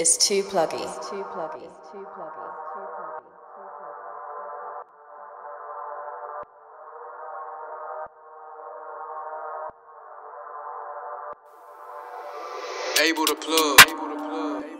is too pluggy. Too pluggy. Too pluggy. Abel the Plug.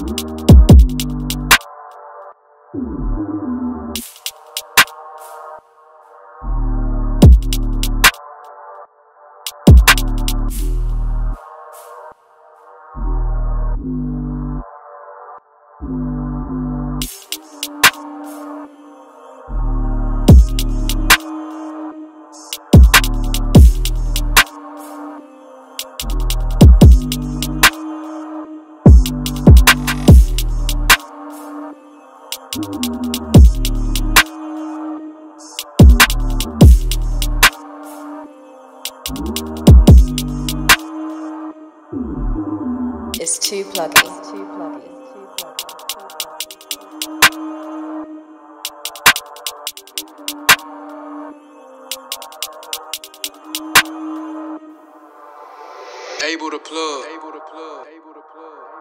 is too pluggy. Too pluggy. Abel the Plug. Abel the Plug. Abel the Plug.